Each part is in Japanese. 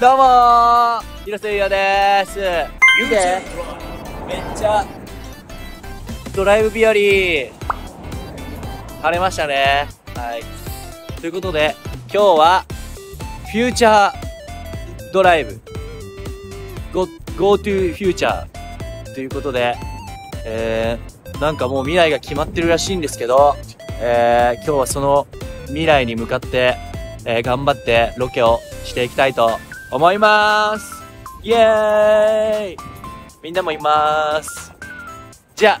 どうもー広瀬優也でーす見てめっちゃドライブ日和。晴れましたね。はい。ということで今日はフューチャードライブ Go, Go to Future ということでえー、なんかもう未来が決まってるらしいんですけどえー、今日はその未来に向かって、えー頑張ってロケをしていきたいと思います。イエーイ。みんなもいます。じゃあ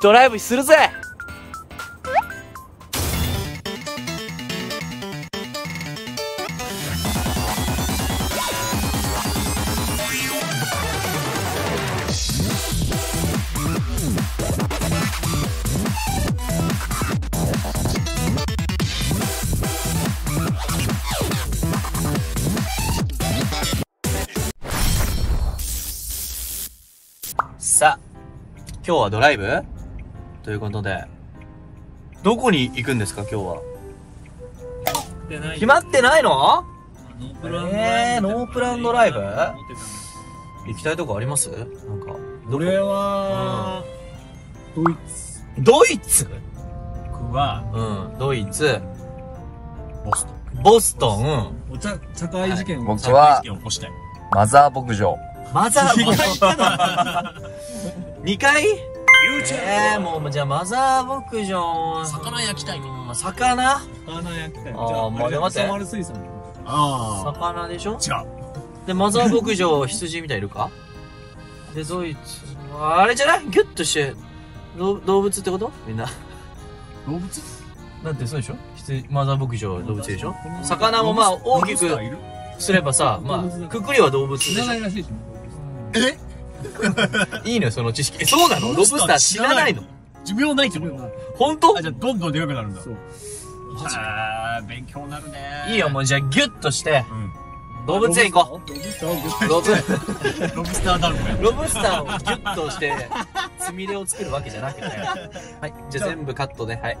ドライブするぜ。今日はドライブ？ということで、どこに行くんですか今日は？決まってないの？えー、ノープランドライブ？行きたいとこあります？なんか。俺は、ドイツ。ドイツ？は、うん、ドイツ、ボストン。ボストン、お茶、茶会事件を、僕は茶会事件を起こしたい。マザー牧場。マザー、また行ったの ?2 回？えー、もう、じゃあマザー牧場、魚焼きたいの。うん魚？魚焼きたい。あーまあでも待って。丸水産。あ魚でしょ？あ。違う。で、マザー牧場、羊みたいいるか？で、ドイツ、あれじゃない？ギュッとして、動動物ってこと？みんな。動物？だってそうでしょ？羊マザー牧場は動物でしょ？魚もまあ大きくすればさ、まあ、くくりは動物でしょ？な いいのよ、その知識。え、そうなの？ロブスター知らないの？寿命ないってこと本当？あ、じゃあどんどんでかくなるんだ。そう。あー、勉強になるね。いいよ、もうじゃあギュッとして、うん。動物園行こロブスター。ロブ、ロブスターダウンね。ロブスターをギュッとして、つみれを作るわけじゃなくて。はい、じゃあ全部カットで、はい。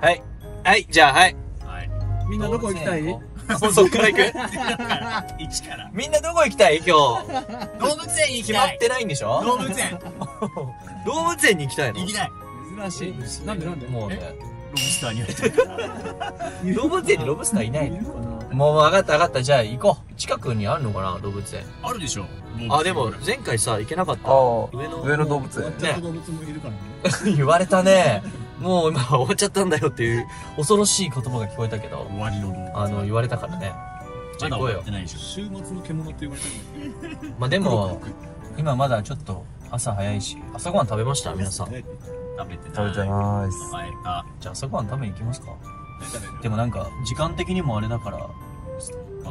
はい。はい、じゃあ、はい。はい。みんなどこ行きたい？あそっから行く一から。みんなどこ行きたい？今日。動物園行決まってないんでしょ？動物園 動物園に行きたいの？行きたい。珍しい。なんでなんで？もうね。ロブスターに会いたい。動物園にロブスターいないの？いるかな？もう分かった分かった。じゃあ行こう。近くにあるのかな？動物園。あるでしょ。あ、でも前回さ、行けなかった。ああ、上の動物園。ちゃんと動物もいるからね。言われたね。もう今終わっちゃったんだよっていう恐ろしい言葉が聞こえたけど、終わりのあの、言われたからね。じゃあ行こうよ。週末の獣って言われてるまあでも、今まだちょっと朝早いし、朝ごはん食べました皆さん。ね食べて。食べてないっす。甘えた。じゃあ朝ごはん食べに行きますかでもなんか、時間的にもあれだから、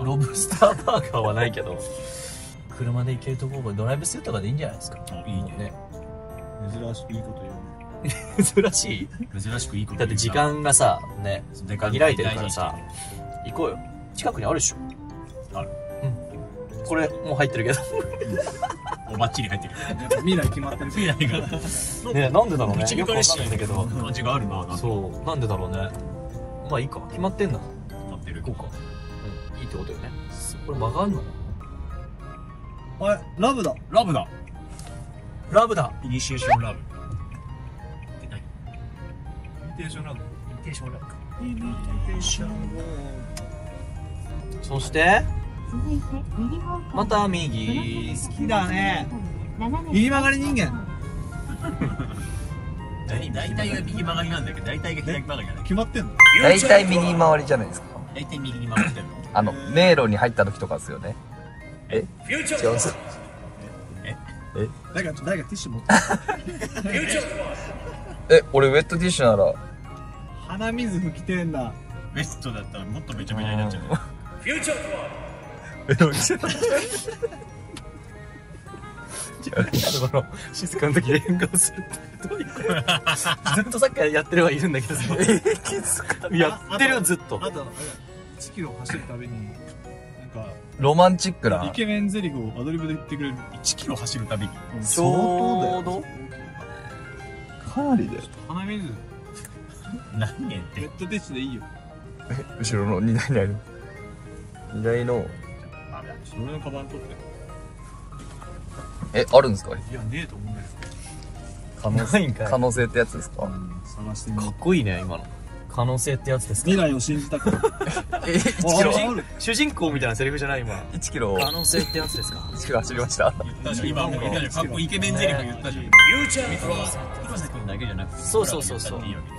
ロブスターバーガーはないけど、車で行けるところ、ドライブスルーとかでいいんじゃないですか。おいいね。珍しいいいこと言うね。珍しい？珍しくいいことだって時間がさ、ね、でかい限られてるからさ、行こうよ。近くにあるでしょ。ある。うん。これ、もう入ってるけど。おばっちり入ってる。未来決まってる。未来が。ねなんでだろうね。口よくだけど。感じがあるな、そう、なんでだろうね。まあいいか。決まってんだ。なってる。行こうか。うん。いいってことよね。これ曲がんの？あれ、ラブだ。ラブだ。ラブだ。イニシエーションラブ。テーションラブ。イニテーションラブか。イミテーションそして、続いて右方向また右。好きだね。右曲がり人間。大大体が右曲がりなんだけど、大体が左曲がりなんだけ決まってんの？ど。大体右回りじゃないですか。大体右に曲がってるの？あの、迷路に入った時とかですよね。え？フューチ違うんです誰か、誰かティッシュ持って。え、俺ウェットティッシュなら、鼻水拭きてんだ。ベストだったらもっとべちゃべちゃになっちゃう。フューチャーだから、静かな時で変顔するってどういうこと？ずっとさっきやってるはいるんだけどさ。やってるよ、ずっと。あと、1キロ走るたびに、なんか、ロマンチックイな。ケメンゼリフをアドリブで言ってくれる。1キロ走るたびに。ちょうどかなりで。鼻水、何年ってッ。トティッシュでいいよ。後ろの荷台にある？荷台の、あれ俺のカバン取って。え、あるんですか？いやねえと思うんだけ可能ないんかい。可能性ってやつですか？ど探してみるかっこいいね、今の。可能性ってやつですか未来を信じた え、1キロ？あある。主人公みたいなセリフじゃない今。?1 キロ、可能性ってやつですか？1キロ走りました。今もう言ったじゃんかっこいいイケメンゼリフ言ったじゃん。フューチャー。岩崎君だけじゃなくて。そうそうそうそう。いいわけ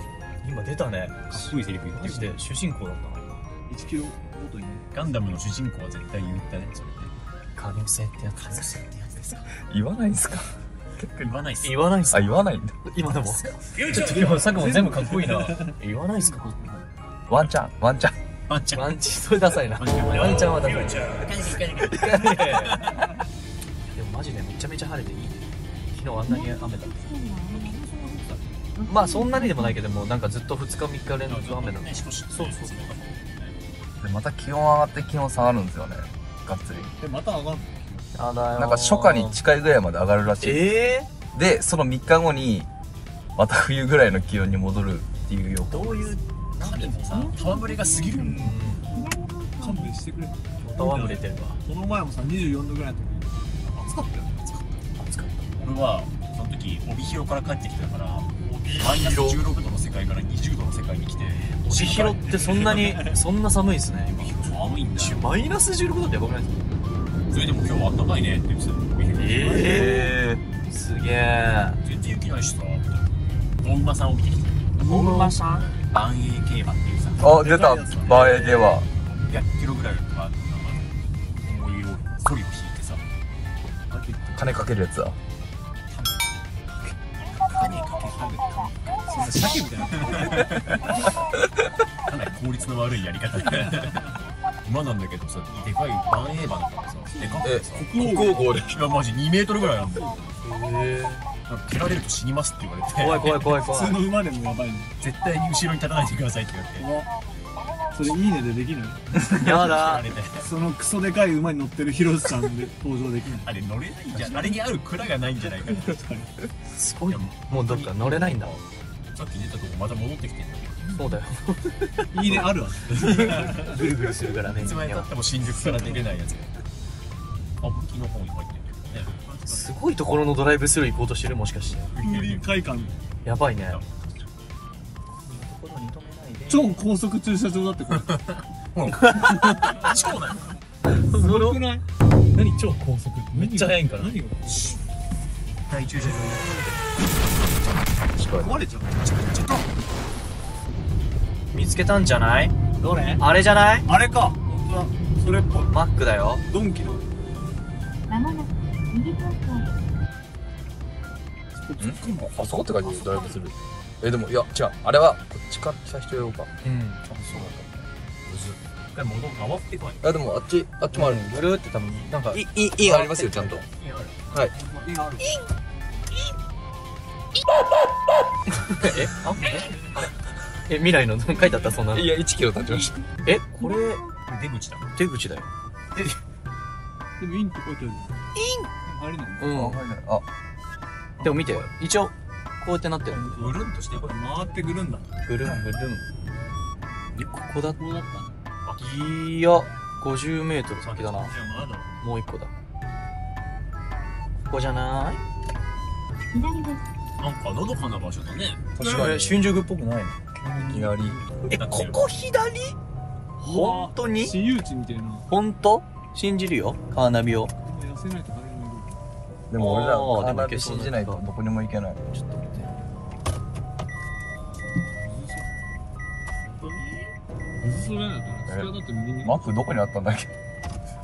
今出たね。かっこいいセリフ言ってマジで主人公だったな。1キロごとにねガンダムの主人公は絶対言ったねそれで可能性ってやつですか言わないんですか？言わないっす言わないっすあ、か言わないんだ。今でも？ちょっと今、さっきも全部かっこいいな。言わないっすか？ワンチャン、ワンチャン。ワンちゃんワンチそれダサいな。ワンチャンはダサい。でもマジでめちゃめちゃ晴れていいね。昨日あんなに雨だった。まあそんなにでもないけども、なんかずっと2日3日連続雨だった。少しそうそうで、また気温上がって気温下がるんですよね。がっつり。えまた上がんの？やだよなんか初夏に近いぐらいまで上がるらしい。えで、その3日後に、また冬ぐらいの気温に戻るっていう予ー、どういう、彼もさ戯れが過ぎるうん、勘弁してくれ戯れてるわ。この前もさ24度ぐらいの時暑かったよね暑かっ俺はその時帯広から帰ってきたからマイナス16度の世界から20度の世界に来てた。帯広ってそんなに、そんな寒いですね、寒いんだ。マイナス16度ってやばくないですか？それでも今日は暖かいねって言ってた帯広えー、すげえ。全然雪ないしさ大馬さんを見てきて本間さん？万栄競馬っていうさあ、出たバーエゲは。100キロぐらいとか重いをソリを引いてさ金かけるやつだ。そんな鮭みたいなかなり効率の悪いやり方馬なんだけどさでかい万栄馬だからさでかくてさ国王号で。いやマジ2メートルぐらいあるんだよえなんか蹴られると死にますって言われて怖い怖い怖い普怖い。通の馬でもやばいね絶対に後ろに立たないでくださいって言われてそれいいねでできないやだ。そのクソでかい馬に乗ってるヒロシさんで登場できないあれ乗れないんじゃんあれに合う蔵がないんじゃないかな。すごい。もうどっか乗れないんだ。さっき出たとこまた戻ってきてんだけそうだよ。いいねあるわ。ぐるぐるするからね。どいつまでたっても新宿から出れないやつ。あ武器の方に入ってる。ね。すごい。ところのドライブスルー行こうとしてるもしかして。風林会館やばいね。超高速駐車場だってこれ。超なすごくない？何超高速？めっちゃ速いんかな何が大駐車場。壊れちゃう見つけたんじゃない？どれ？あれじゃない？あれか。本当だそれっぽい。マックだよ。ドンキの。まもなく右方向あそこって書いてるドライブする。え、でも、いや、違う。あれは、こっちから来た人やろうか。うん。一回戻回ってこいあ、でも、あっち、あっちもある。ぐるーって多分、なんか、い、い、いいありますよ、ちゃんと。はい。いいあるえあ え、未来の書いてあったそんなの。いや、1キロ経ちました。え、これ、出口だ出口だよ。でもインって書いてあるイン入れないうん。あ、でも見て、一応、こうやってなってる。ぐるんとしてこれ回ってくるんだぐるんぐるん。え、ここだ。ったいや、50メートル先だな。もう一個だ。ここじゃない？左ですなんかのどかな場所だね確かに。え新宿っぽくないのいきなり。え、ここ左？本当に？私有地みたいな本当？信じるよ、カーナビを。痩せないとでも俺ら、あーカーナビでも信じないとどこにも行けない。ちょっと見て。きむずそないだって右にマックどこにあったんだっけ？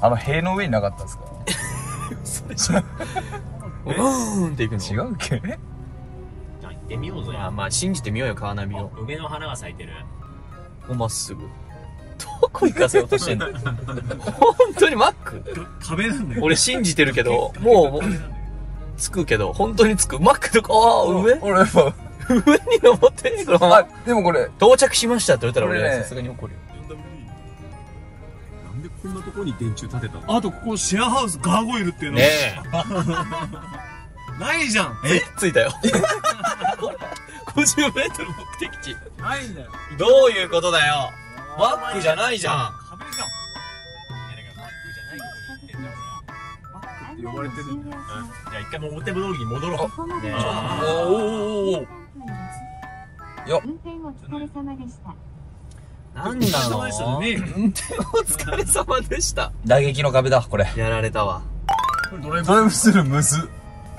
あの塀の上になかったんですか？うーんっていくの違うっけ？じゃあ行ってみようぜ。まあまあ、信じてみようよ、カーナビを。梅の花が咲いてる。もうまっすぐ。どこ行かせようとしてんの 本当にマック？壁なんだよ。俺信じてるけど、もう、もう着くけど、本当に着く？マックどこ、ああ、上？俺やっぱ、上に登って、そのままあ、でもこれ、到着しましたって言ったら俺、これねさすがに怒るよ。なんでこんなところに電柱立てたの？あとここシェアハウスガーゴイルっていうのね ないじゃんえ？着いたよ。50メートル目的地。ないんだよどういうことだよ。マックじゃないじゃん。呼ばれてる終了します。じゃあ一回もう表通りに戻ろうおーおーおーよっ運転お疲れ様でした。なんなのお疲れ様でしたね運転お疲れ様でした。打撃の壁だ、これ。やられたわ。これドライブドライブスルーむず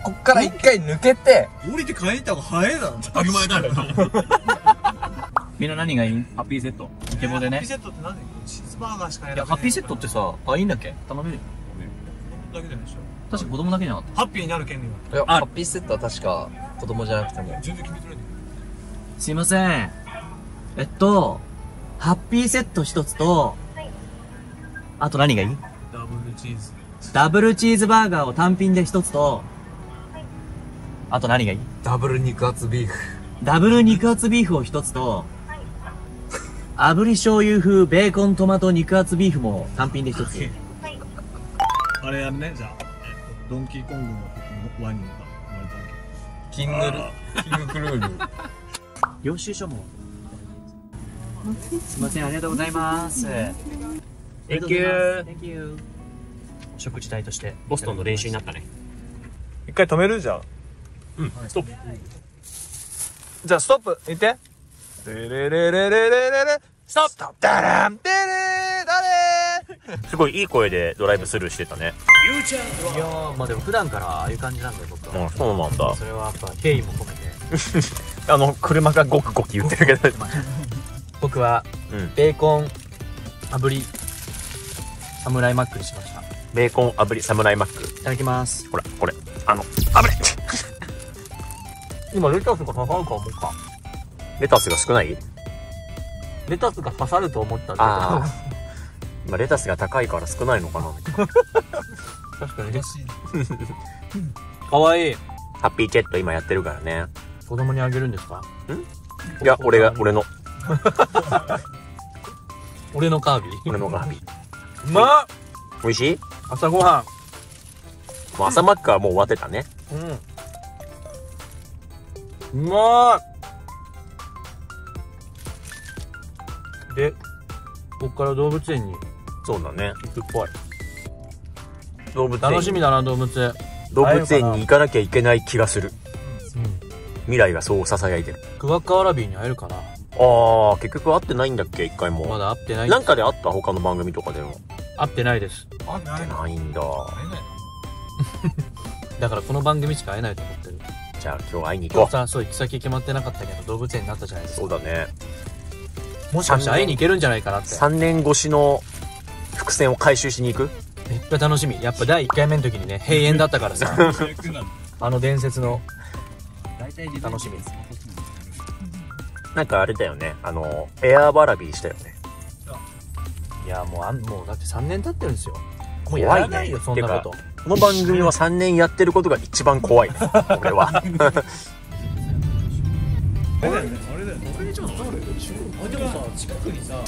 こっから一回抜けて、降りて帰った方が早いだろ当たり前だよ みんな何がいい？ハッピーセット。イケボでねハッピー。セットって何？チーズバーガーしかやいや、ハッピーセットってさ、あ、いいんだっけ？頼めるよ。だけじゃないでしょ確か子供だけじゃなかっハッピーになる権利はいや、ハッピーセットは確か子供じゃなくても。全然決めてないんだた。すいません。えっと、ハッピーセット一つと、あと何がいい？ダブルチーズダブルチーズバーガーを単品で一つと、あと何がいい？ダブル肉厚ビーフ。ダブル肉厚ビーフを一つと、炙り醤油風ベーコントマト肉厚ビーフも単品で一つ。あれやるねじゃあ、えっと、ドンキーコングの時のワニが生まれたわけ。キングル、キングクルール。領収書も。すいません、ありがとうございます。Thank you Thank you. 食事代として。ボストンの練習になったね。一回止める？じゃんうんストップ。じゃあストップ。言って。レレレレレレレレ。ストップ。ダラン。デレ すごいいい声でドライブスルーしてたねいやー、まあでも普段からああいう感じなんだよ、僕は。うんそうなんだそれはやっぱ敬意も込めて。あの車がゴキゴキ言ってるけど 僕は、うんベーコン炙りサムライマックにしました。いベーコン炙りサムライマックただきます。ほらこれあのあぶれ今レタスが刺さると思った。レタスが少ない？レタスが刺さると思ったんだああ今レタスが高いから少ないのかなみたいな。けど、確かにね。かわい。い。ハッピーチェット今やってるからね。子供にあげるんですか？いや俺が俺の。俺のカービィ？俺のガービーうまっ！美味しい？朝ごはもう朝マックはもう終わってたね。ん。うん。うまいで、こっから動物園にそうだね行くっぽい。動物園楽しみだな、動物園。動物園に行かなきゃいけない気がするうん。未来がそう囁いてるクワッカワラビーに会えるかな？ああ結局会ってないんだっけ一回も、まだ会ってない。なんかで会った他の番組とかでも会ってないです。あないの？ないんだ だからこの番組しか会えないと思ってる。じゃあ今日会いに行こ今日さ、そう、行き先決まってなかったけど、動物園になったじゃないでうすか。そうだねもしかして会いに行けるんじゃないかなって。3年越しの伏線を回収しに行く？めっちゃ楽しみ。やっぱ第1回目の時にね、閉園だったからさ、あの伝説の、楽しみ。です。なんかあれだよね。あのエアーバラビーしたよね。いや、もう、あん、もうだって3年経ってるんですよ。もうや怖いねらないよ、そんなこと。この番組は3年やってることが一番怖いね。俺は。あれだよねあれだよね。あ、でもさ、近くにさ、